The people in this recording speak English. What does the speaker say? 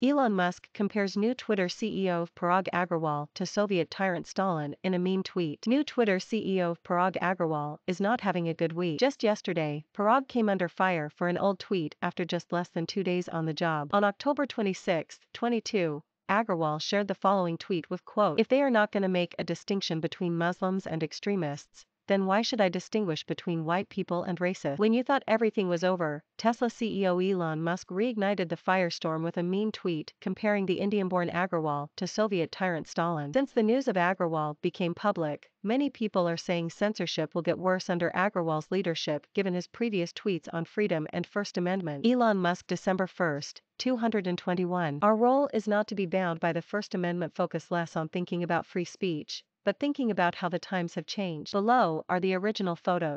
Elon Musk compares new Twitter CEO Parag Agrawal to Soviet tyrant Stalin in a meme tweet. New Twitter CEO Parag Agrawal is not having a good week. Just yesterday, Parag came under fire for an old tweet after just less than two days on the job. On October 26, 22, Agrawal shared the following tweet with quote, If they are not gonna make a distinction between Muslims and extremists, then why should I distinguish between white people and racists? When you thought everything was over, Tesla CEO Elon Musk reignited the firestorm with a meme tweet comparing the Indian-born Agrawal to Soviet tyrant Stalin. Since the news of Agrawal became public, many people are saying censorship will get worse under Agrawal's leadership given his previous tweets on freedom and First Amendment. Elon Musk December 1, 221. Our role is not to be bound by the First Amendment focus less on thinking about free speech, but thinking about how the times have changed. Below are the original photos.